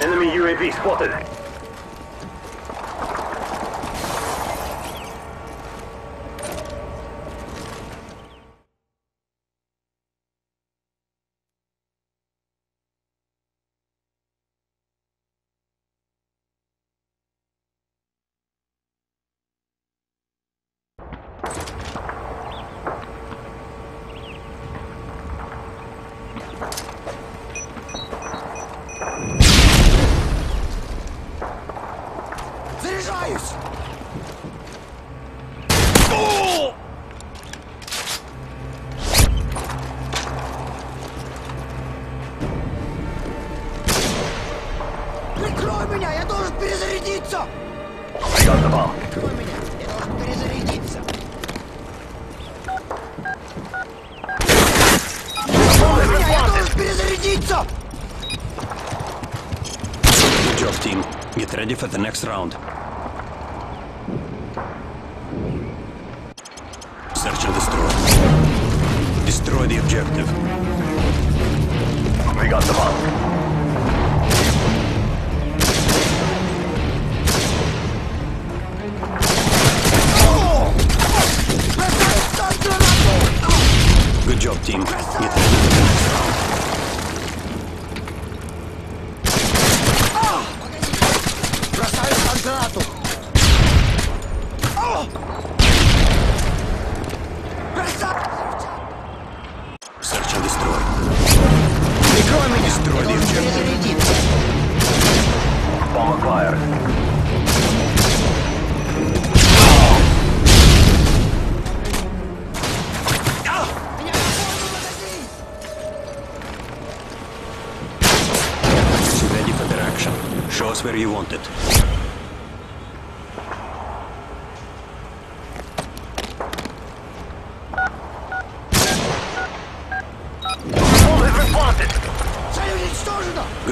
Enemy UAV spotted. Меня, я должен перезарядиться! The bomb. Прикрой меня, я должен перезарядиться! Меня, я должен перезарядиться! Good job, team. Get ready for the next round. Search and destroy. Destroy the objective. We got the bomb. Job, team.